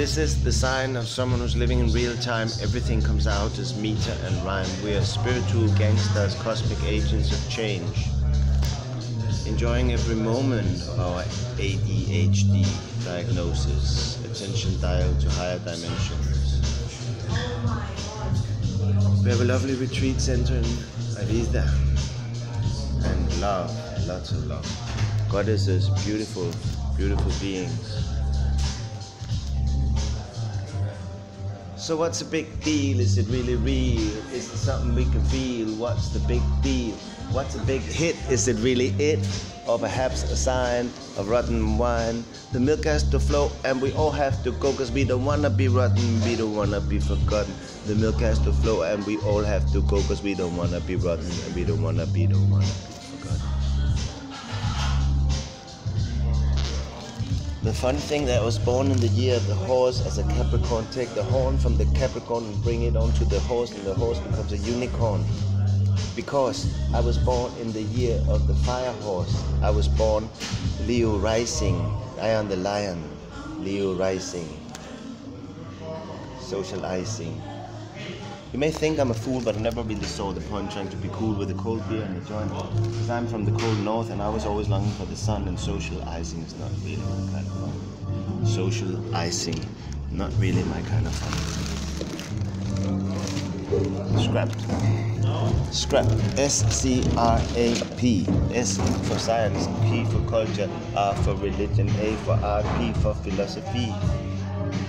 This is the sign of someone who's living in real time. Everything comes out as meter and rhyme. We are spiritual gangsters, cosmic agents of change. Enjoying every moment of our ADHD diagnosis. Attention dial to higher dimensions. We have a lovely retreat center in Ibiza. And love, lots of love. Goddesses, beautiful, beautiful beings. So what's the big deal? Is it really real? Is it something we can feel? What's the big deal? What's a big hit? Is it really it? Or perhaps a sign of rotten wine? The milk has to flow and we all have to go cause we don't wanna be rotten, we don't wanna be forgotten. The milk has to flow and we all have to go cause we don't wanna be rotten and we don't wanna be, don't wanna be forgotten. The fun thing that I was born in the year of the horse as a Capricorn. Take the horn from the Capricorn and bring it onto the horse, and the horse becomes a unicorn. Because I was born in the year of the fire horse. I was born Leo rising. I am the lion. Leo rising. Socializing. You may think I'm a fool, but I've never really saw the point trying to be cool with a cold beer and a joint. Because I'm from the cold north and I was always longing for the sun, and socializing is not really my kind of fun. Socializing, not really my kind of fun. Scrapped. Scrap. S C R A P. S for science, P for culture, R for religion, A for art, P for philosophy.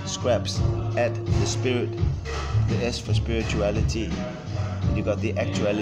Scraps. Add the spirit, the S for spirituality. You got the actuality